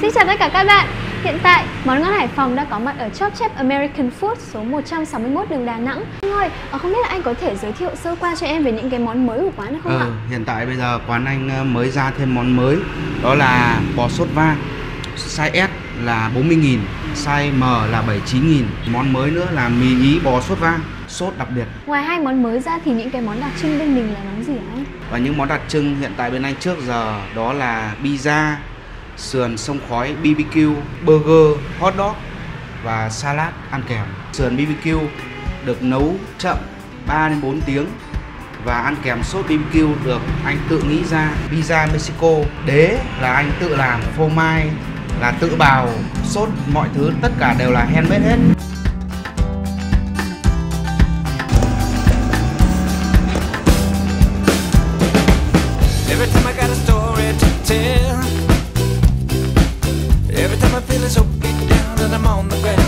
Xin chào tất cả các bạn. Hiện tại, món ngon Hải Phòng đã có mặt ở Chop Chef American Food số 161 đường Đà Nẵng. Anh ơi, ờ, không biết là anh có thể giới thiệu sơ qua cho em về những cái món mới của quán được không ờ, ạ? Hiện tại bây giờ quán anh ờ, mới ra thêm món mới Đó là bò sốt vang Size S là 40.000 Size M là 79.000 Món mới nữa là mì ý bò sốt vang Sốt đặc biệt. Ngoài hai món mới ra thì những cái món đặc trưng bên mình là món gì hả anh? Và những món đặc trưng hiện tại bên anh trước giờ Đó là pizza sườn sông khói BBQ, burger, hot dog và salad ăn kèm. Sườn BBQ được nấu chậm 3 đến 4 tiếng và ăn kèm sốt BBQ được anh tự nghĩ ra. Pizza Mexico đế là anh tự làm, phô mai là tự bào, sốt mọi thứ tất cả đều là handmade hết. Every time I got a story to tell on the ground